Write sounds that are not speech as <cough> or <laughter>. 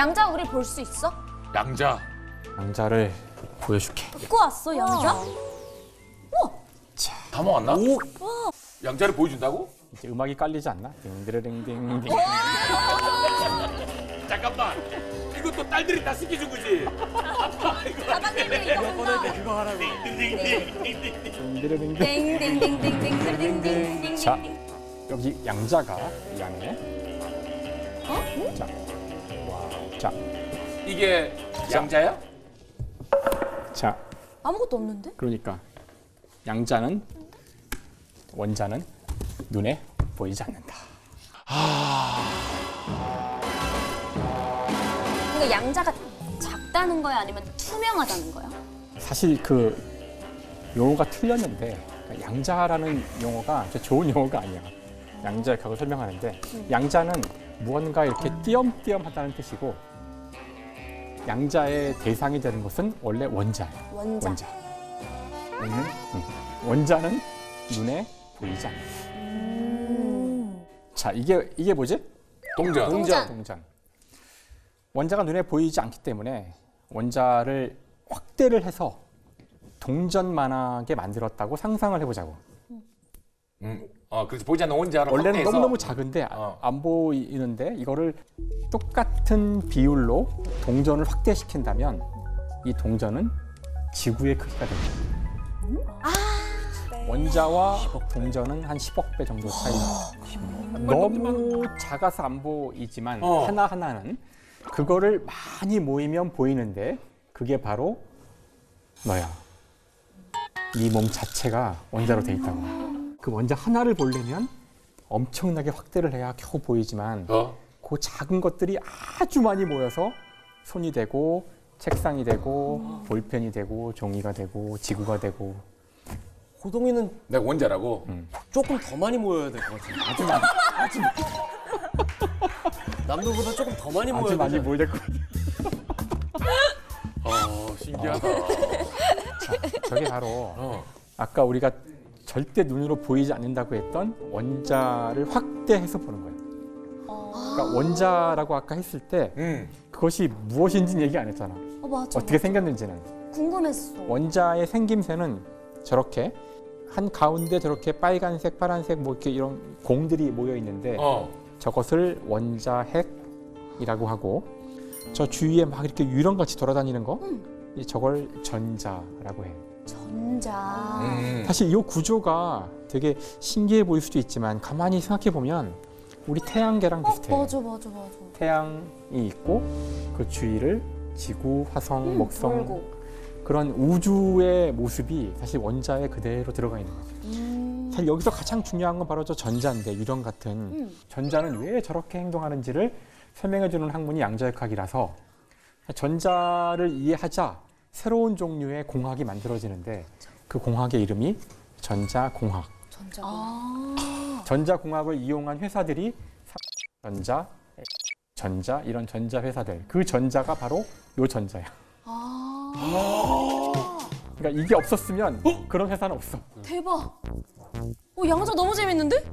양자 우리 볼 수 있어? 양자. 양자를 보여줄게. 갖고 왔어 양자? 다 모았나? 오. 양자를 보여준다고? 이제 음악이 깔리지 않나? 딩드르링딩 딩. 잠깐만. 이것도 딸들이 다 시켜준 거지? 아빠 이거. 자반님이 이거 혼자. 그거 하라고. 딩드르링딩. 딩드르링딩. 자, 여기 양자가 양에. 어? 자. 자, 이게 양자야? 자. 아무것도 없는데? 그러니까 양자는 원자는 눈에 보이지 않는다. 그러니까 양자가 작다는 거야 아니면 투명하다는 거야? 사실 그 용어가 틀렸는데 그러니까 양자라는 용어가 좋은 용어가 아니야. 양자의 각을 설명하는데 양자는 무언가 이렇게 띄엄띄엄 하다는 뜻이고 양자의 대상이 되는 것은 원래 원자야. 원자. 원자. 응. 응. 원자는 눈에 보이지 않는다. 음. 자, 이게 이게 뭐지? 동전. 동전. 동전. 원자가 눈에 보이지 않기 때문에 원자를 확대를 해서 동전만하게 만들었다고 상상을 해보자고. 음. 어, 그래서 보이지 않는 원자를 원래는 확대해서 너무너무 작은데 아- 어. 안 보이는데 이거를 똑같은 비율로 동전을 확대시킨다면 이 동전은 지구의 크기가 됩니다. 원자와 동전은 한 10억 배 정도 차이. 너무 작아서 안 보이지만 어. 하나하나는 그거를 많이 모이면 보이는데 그게 바로 너야. 네몸 자체가 원자로 돼 있다고. 그 원자 하나를 보려면 엄청나게 확대를 해야 겨우 보이지만 어? 그 작은 것들이 아주 많이 모여서 손이 되고 책상이 되고 볼펜이 되고 종이가 되고 지구가 되고 호동이는 내가 원자라고. 조금 더 많이 모여야 될 것 같은데. 아주 많이. 아주 많이. 남들보다 조금 더 많이 모여야 아주 많이 모여야 될 것 같아요. 어, 신기하다. 저게 바로 어. 아까 우리가 절대 눈으로 보이지 않는다고 했던 원자를 확대해서 보는 거예요. 그러니까 원자라고 아까 했을 때 음. 그것이 무엇인지는 얘기 안 했잖아. 어 맞아. 어떻게 생겼는지는. 궁금했어. 원자의 생김새는 저렇게 한 가운데 저렇게 빨간색, 파란색 뭐 이렇게 이런 공들이 모여 있는데 어. 저것을 원자핵이라고 하고 저 주위에 막 이렇게 유령같이 돌아다니는 거이 저걸 전자라고 해. 전자. 음. 사실 이 구조가 되게 신기해 보일 수도 있지만 가만히 생각해 보면 우리 태양계랑 어 비슷해. 맞아 맞아 맞아. 태양이 있고 그 주위를 지구, 화성, 음, 목성 돌고. 그런 우주의 모습이 사실 원자에 그대로 들어가 있는 거죠. 음. 사실 여기서 가장 중요한 건 바로 저 전자인데 유령 같은 음. 전자는 왜 저렇게 행동하는지를 설명해 주는 학문이 양자역학이라서 전자를 이해하자 새로운 종류의 공학이 만들어지는데 그 공학의 이름이 전자공학. 전자. 아. 전자공학을 이용한 회사들이 전자, 전자 이런 전자 회사들 그 전자가 바로 요 전자야. 아. 그러니까 이게 없었으면 그런 회사는 없어. 대박. 어 양자 너무 재밌는데? <laughs>